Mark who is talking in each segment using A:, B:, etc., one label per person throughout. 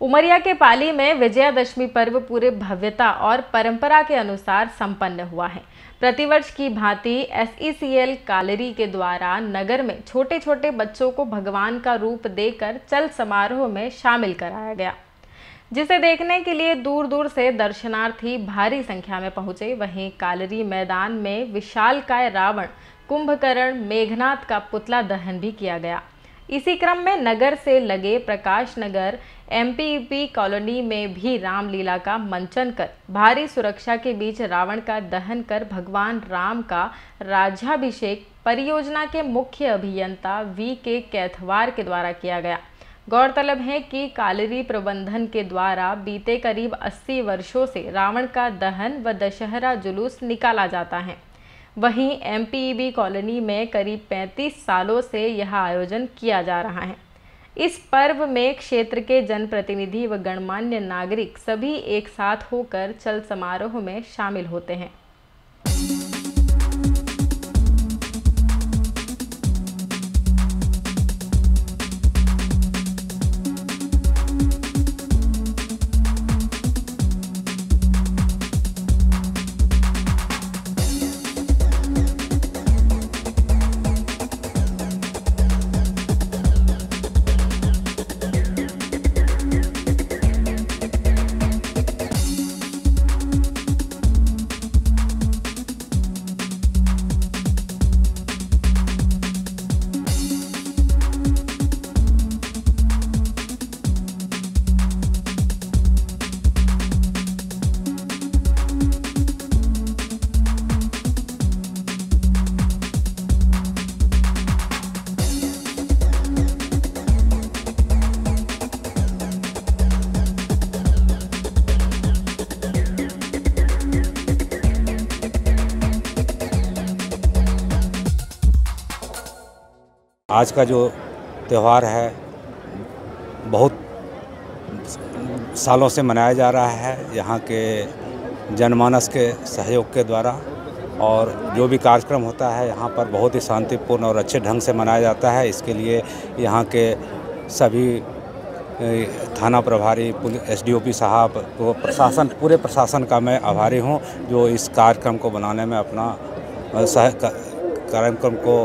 A: उमरिया के पाली में विजयादशमी पर्व पूरे भव्यता और परंपरा के अनुसार संपन्न हुआ है। प्रतिवर्ष की भांति एस कालरी के द्वारा नगर में छोटे छोटे बच्चों को भगवान का रूप देकर चल समारोह में शामिल कराया गया। जिसे देखने के लिए दूर दूर से दर्शनार्थी भारी संख्या में पहुँचे। वहीं कालरी मैदान में विशालकाय रावण, कुंभकर्ण, मेघनाथ का पुतला दहन भी किया गया। इसी क्रम में नगर से लगे प्रकाश नगर एमपीपी कॉलोनी में भी रामलीला का मंचन कर, भारी सुरक्षा के बीच रावण का दहन कर भगवान राम का राज्याभिषेक परियोजना के मुख्य अभियंता वी के कैथवार के द्वारा किया गया। गौरतलब है कि कालरी प्रबंधन के द्वारा बीते करीब 80 वर्षों से रावण का दहन व दशहरा जुलूस निकाला जाता है। वहीं एमपीईबी कॉलोनी में करीब 35 सालों से यह आयोजन किया जा रहा है। इस पर्व में क्षेत्र के जनप्रतिनिधि व गणमान्य नागरिक सभी एक साथ होकर चल समारोह में शामिल होते हैं।
B: आज का जो त्यौहार है, बहुत सालों से मनाया जा रहा है, यहाँ के जनमानस के सहयोग के द्वारा। और जो भी कार्यक्रम होता है, यहाँ पर बहुत ही शांतिपूर्ण और अच्छे ढंग से मनाया जाता है। इसके लिए यहाँ के सभी थाना प्रभारी एस डी साहब तो प्रशासन, पूरे प्रशासन का मैं आभारी हूँ, जो इस कार्यक्रम को बनाने में अपना कार्यक्रम को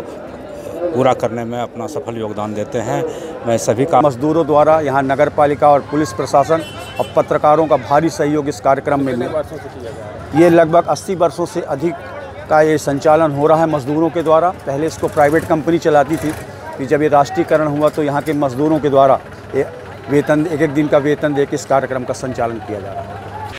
B: पूरा करने में अपना सफल योगदान देते हैं। मैं सभी का
C: मजदूरों द्वारा यहाँ नगर पालिका और पुलिस प्रशासन और पत्रकारों का भारी सहयोग इस कार्यक्रम में ये लगभग 80 वर्षों से अधिक का ये संचालन हो रहा है मजदूरों के द्वारा। पहले इसको प्राइवेट कंपनी चलाती थी कि जब ये राष्ट्रीयकरण हुआ तो यहाँ के मजदूरों के द्वारा ये वेतन एक एक दिन का वेतन दे के इस कार्यक्रम का संचालन किया जा रहा है।